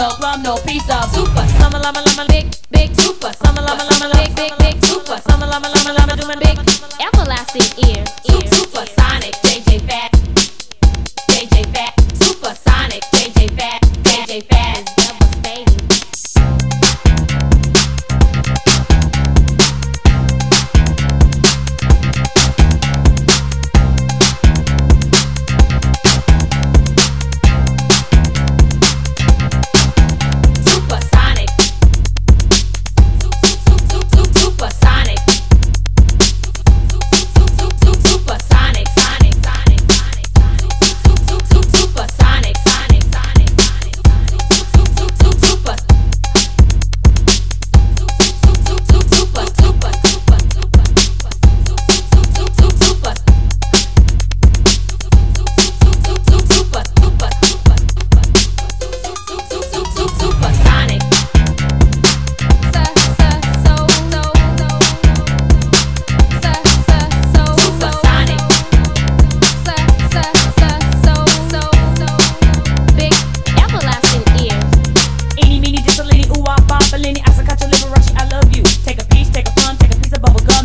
no plum, no piece of super. Summer lama lama big, big super. Summer lama lama big, big, big super. Summer lama lama lama doing big everlasting ear. Super.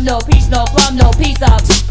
No peach, no plum, no piece of.